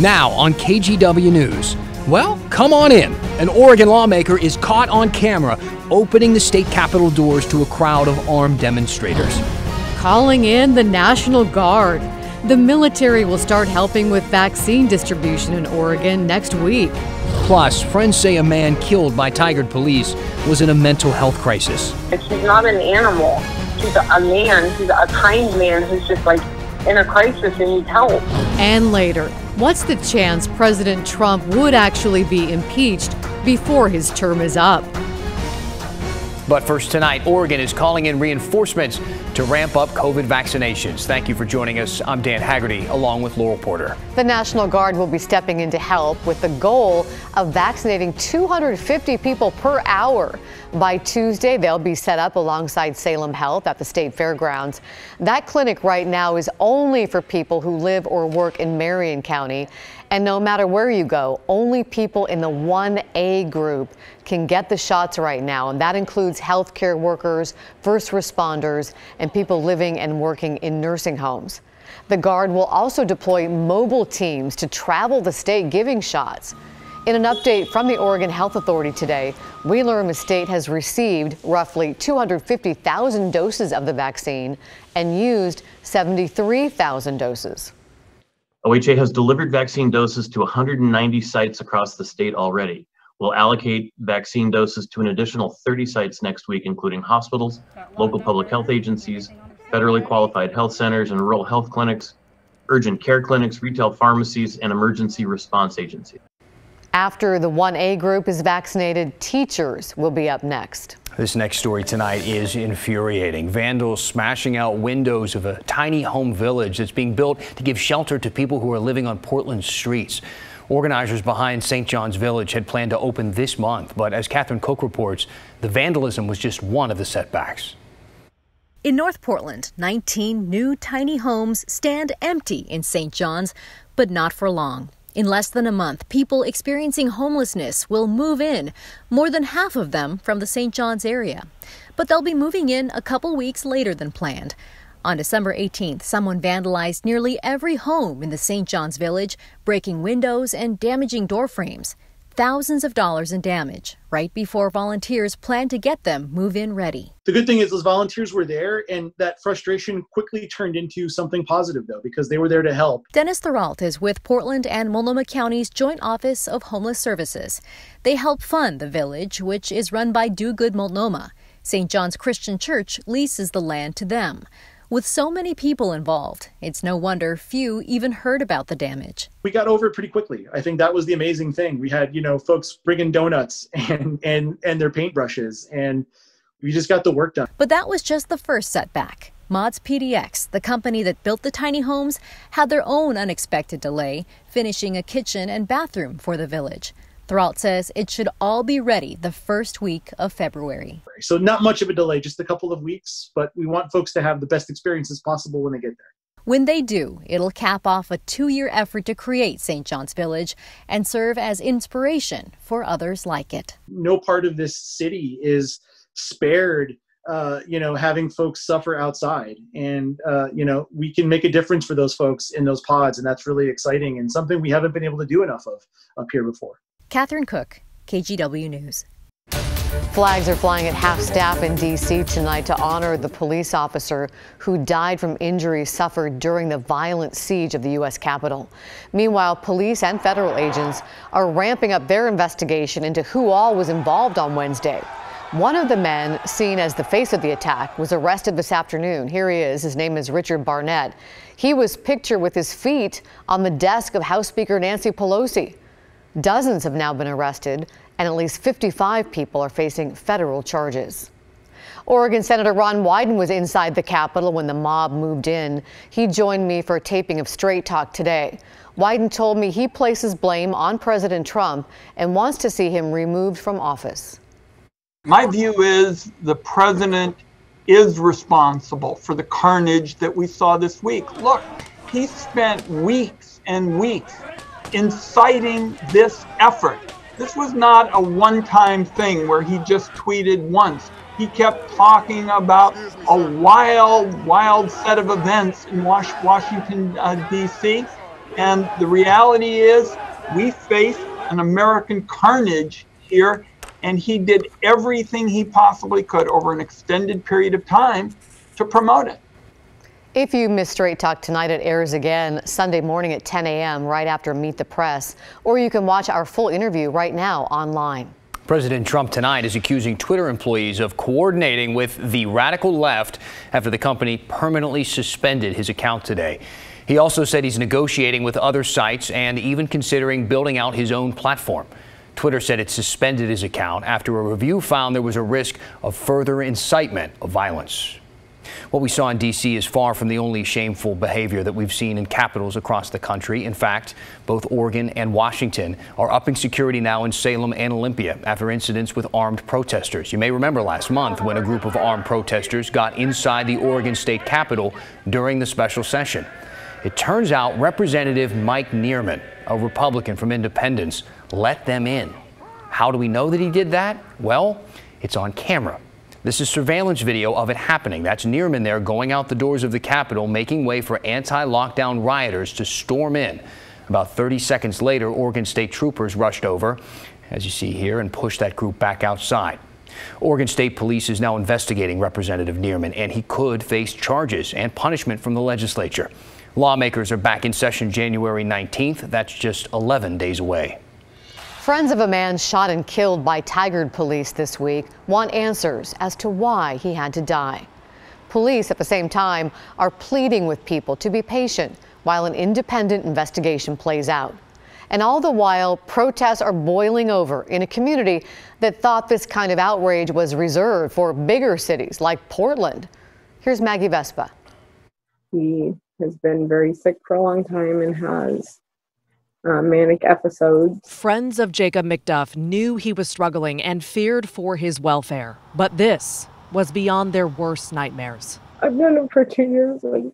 Now on KGW News. Well, come on in. An Oregon lawmaker is caught on camera opening the state capitol doors to a crowd of armed demonstrators. Calling in the National Guard. The military will start helping with vaccine distribution in Oregon next week. Plus, friends say a man killed by Tigard police was in a mental health crisis. She's not an animal. She's a, a man. She's a kind man who's just like in a crisis and needs help. And later, what's the chance President Trump would actually be impeached before his term is up? But first tonight, Oregon is calling in reinforcements to ramp up COVID vaccinations. Thank you for joining us. I'm Dan Haggerty, along with Laurel Porter. The National Guard will be stepping in to help with the goal of vaccinating 250 people per hour. By Tuesday, they'll be set up alongside Salem Health at the state fairgrounds. That clinic right now is only for people who live or work in Marion County. And no matter where you go, only people in the 1A group can get the shots right now. And that includes healthcare workers, first responders, and people living and working in nursing homes. The Guard will also deploy mobile teams to travel the state giving shots. In an update from the Oregon Health Authority today, we learn the state has received roughly 250,000 doses of the vaccine and used 73,000 doses. OHA has delivered vaccine doses to 190 sites across the state already. We'll allocate vaccine doses to an additional 30 sites next week, including hospitals, local public health agencies, federally qualified health centers and rural health clinics, urgent care clinics, retail pharmacies, and emergency response agencies. After the 1A group is vaccinated, teachers will be up next. This next story tonight is infuriating. Vandals smashing out windows of a tiny home village that's being built to give shelter to people who are living on Portland streets. Organizers behind St. John's Village had planned to open this month, but as Catherine Cook reports, the vandalism was just one of the setbacks. In North Portland, 19 new tiny homes stand empty in St. John's, but not for long. In less than a month, people experiencing homelessness will move in, more than half of them from the St. John's area. But they'll be moving in a couple weeks later than planned. On December 18th, someone vandalized nearly every home in the St. John's Village, breaking windows and damaging door frames thousands of dollars in damage right before volunteers planned to get them move in ready. The good thing is those volunteers were there and that frustration quickly turned into something positive though because they were there to help. Dennis Theriault is with Portland and Multnomah County's Joint Office of Homeless Services. They help fund the village which is run by Do Good Multnomah. St. John's Christian Church leases the land to them. With so many people involved, it's no wonder few even heard about the damage. We got over it pretty quickly. I think that was the amazing thing. We had, you know, folks bringing donuts and and and their paintbrushes and we just got the work done. But that was just the first setback. Mods PDX, the company that built the tiny homes, had their own unexpected delay, finishing a kitchen and bathroom for the village. Theriault says it should all be ready the first week of February. So, not much of a delay, just a couple of weeks, but we want folks to have the best experiences possible when they get there. When they do, it'll cap off a two year effort to create St. John's Village and serve as inspiration for others like it. No part of this city is spared uh, you know, having folks suffer outside. And, uh, you know, we can make a difference for those folks in those pods. And that's really exciting and something we haven't been able to do enough of up here before. Catherine Cook, KGW News. Flags are flying at half staff in D.C. tonight to honor the police officer who died from injuries suffered during the violent siege of the U.S. Capitol. Meanwhile, police and federal agents are ramping up their investigation into who all was involved on Wednesday. One of the men, seen as the face of the attack, was arrested this afternoon. Here he is. His name is Richard Barnett. He was pictured with his feet on the desk of House Speaker Nancy Pelosi. Dozens have now been arrested, and at least 55 people are facing federal charges. Oregon Senator Ron Wyden was inside the Capitol when the mob moved in. He joined me for a taping of Straight Talk today. Wyden told me he places blame on President Trump and wants to see him removed from office. My view is the president is responsible for the carnage that we saw this week. Look, he spent weeks and weeks inciting this effort. This was not a one time thing where he just tweeted once. He kept talking about a wild, wild set of events in Washington, uh, D.C. And the reality is, we face an American carnage here, and he did everything he possibly could over an extended period of time to promote it. If you missed Straight Talk tonight, it airs again Sunday morning at 10 a.m. right after Meet the Press, or you can watch our full interview right now online. President Trump tonight is accusing Twitter employees of coordinating with the radical left after the company permanently suspended his account today. He also said he's negotiating with other sites and even considering building out his own platform. Twitter said it suspended his account after a review found there was a risk of further incitement of violence. What we saw in D.C. is far from the only shameful behavior that we've seen in capitals across the country. In fact, both Oregon and Washington are upping security now in Salem and Olympia after incidents with armed protesters. You may remember last month when a group of armed protesters got inside the Oregon State Capitol during the special session. It turns out Representative Mike Nearman, a Republican from Independence, let them in. How do we know that he did that? Well, it's on camera. This is surveillance video of it happening. That's Nearman there going out the doors of the Capitol, making way for anti-lockdown rioters to storm in. About 30 seconds later, Oregon State troopers rushed over, as you see here, and pushed that group back outside. Oregon State Police is now investigating Representative Nearman, and he could face charges and punishment from the legislature. Lawmakers are back in session January 19th. That's just 11 days away. Friends of a man shot and killed by Tigard police this week want answers as to why he had to die. Police, at the same time, are pleading with people to be patient while an independent investigation plays out. And all the while, protests are boiling over in a community that thought this kind of outrage was reserved for bigger cities like Portland. Here's Maggie Vespa. He has been very sick for a long time and has uh, manic episodes. Friends of Jacob McDuff knew he was struggling and feared for his welfare. But this was beyond their worst nightmares. I've known him for two years, and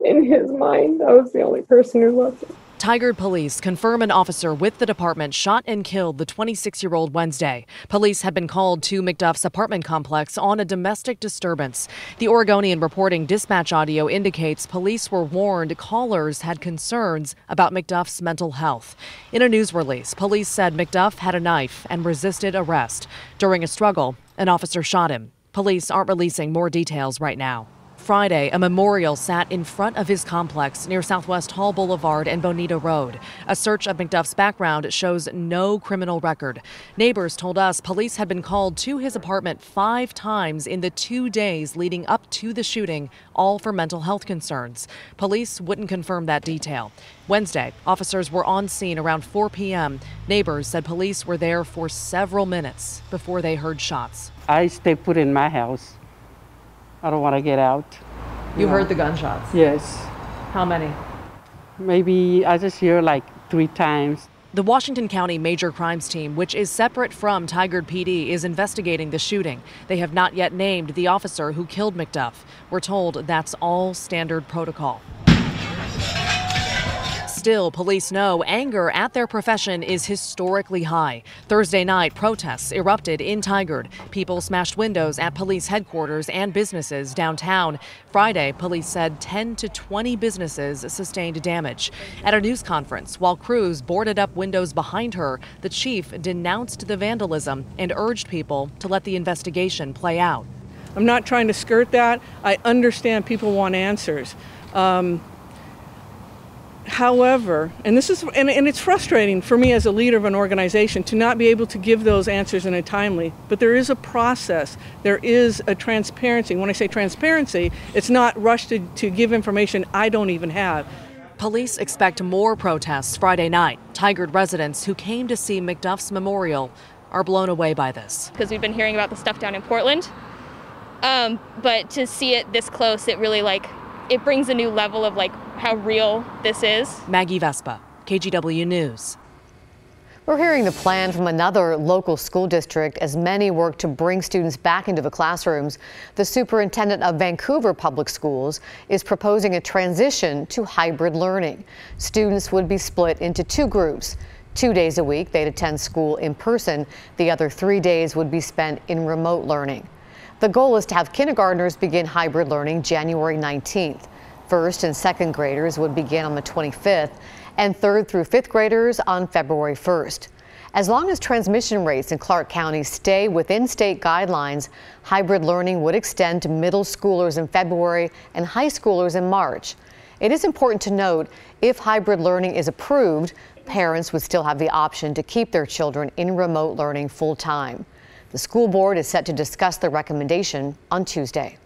in his mind, I was the only person who loved him. Tigard police confirm an officer with the department shot and killed the 26 year old Wednesday. Police had been called to McDuff's apartment complex on a domestic disturbance. The Oregonian reporting dispatch audio indicates police were warned callers had concerns about McDuff's mental health. In a news release, police said McDuff had a knife and resisted arrest. During a struggle, an officer shot him. Police aren't releasing more details right now. Friday, a memorial sat in front of his complex near Southwest Hall Boulevard and Bonita Road. A search of McDuff's background shows no criminal record. Neighbors told us police had been called to his apartment five times in the two days leading up to the shooting, all for mental health concerns. Police wouldn't confirm that detail. Wednesday, officers were on scene around 4 p.m. Neighbors said police were there for several minutes before they heard shots. I stay put in my house. I don't want to get out. You heard the gunshots? Yes. How many? Maybe I just hear like three times. The Washington County Major Crimes Team, which is separate from Tigard PD, is investigating the shooting. They have not yet named the officer who killed McDuff. We're told that's all standard protocol. Still, police know anger at their profession is historically high. Thursday night, protests erupted in Tigard. People smashed windows at police headquarters and businesses downtown. Friday, police said 10 to 20 businesses sustained damage. At a news conference, while crews boarded up windows behind her, the chief denounced the vandalism and urged people to let the investigation play out. I'm not trying to skirt that. I understand people want answers. Um, However, and this is and, and, it's frustrating for me as a leader of an organization to not be able to give those answers in a timely, but there is a process. There is a transparency. When I say transparency, it's not rushed to, to give information I don't even have. Police expect more protests Friday night. Tigard residents who came to see McDuff's memorial are blown away by this. Because we've been hearing about the stuff down in Portland. Um, but to see it this close, it really like it brings a new level of like how real this is. Maggie Vespa, KGW News. We're hearing the plan from another local school district as many work to bring students back into the classrooms. The superintendent of Vancouver Public Schools is proposing a transition to hybrid learning. Students would be split into two groups. Two days a week, they'd attend school in person. The other three days would be spent in remote learning. The goal is to have kindergartners begin hybrid learning January 19th. First and second graders would begin on the 25th, and third through fifth graders on February 1st. As long as transmission rates in Clark County stay within state guidelines, hybrid learning would extend to middle schoolers in February and high schoolers in March. It is important to note if hybrid learning is approved, parents would still have the option to keep their children in remote learning full time. The school board is set to discuss the recommendation on Tuesday.